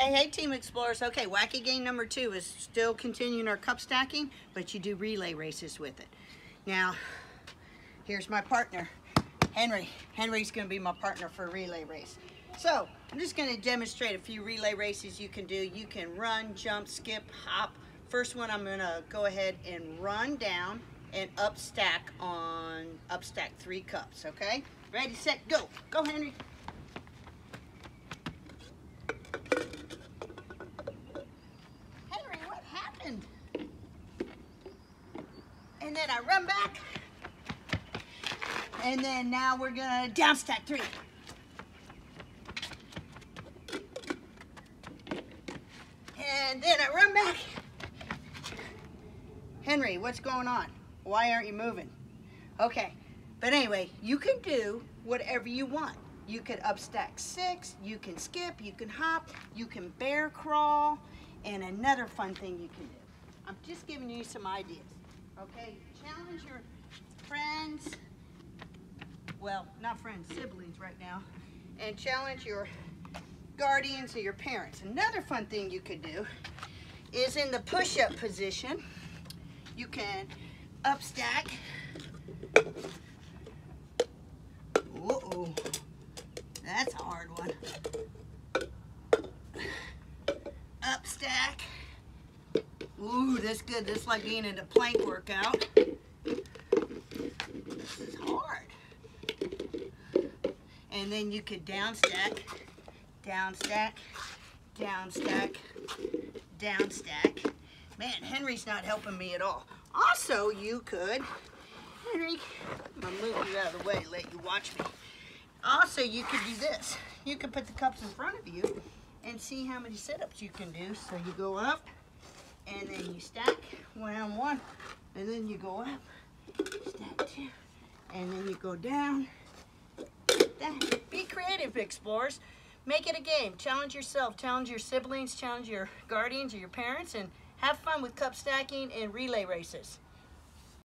Hey, hey, Team Explorers. Okay, wacky game number two is still continuing our cup stacking, but you do relay races with it. Now, here's my partner, Henry. Henry's gonna be my partner for a relay race. So, I'm just gonna demonstrate a few relay races you can do. You can run, jump, skip, hop. First one, I'm gonna go ahead and run down and up stack on, up stack three cups, okay? Ready, set, go. Go, Henry. And then I run back. And then now we're gonna down stack three. And then I run back. Henry, what's going on? Why aren't you moving? Okay, but anyway, you can do whatever you want. You could upstack six, you can skip, you can hop, you can bear crawl, and another fun thing you can do. I'm just giving you some ideas, okay? Challenge your friends, well, not friends, siblings right now, and challenge your guardians or your parents. Another fun thing you could do is in the push-up position, you can upstack. Uh-oh, that's a hard one. That's good. That's like being in a plank workout. This is hard. And then you could down stack, down stack, down stack, down stack. Man, Henry's not helping me at all. Also, you could, Henry, I'm gonna move you out of the way, let you watch me. Also, you could do this. You could put the cups in front of you and see how many sit-ups you can do. So you go up, and then you stack one on one, and then you go up, stack two, and then you go down. That. Be creative, explorers. Make it a game. Challenge yourself, challenge your siblings, challenge your guardians or your parents, and have fun with cup stacking and relay races.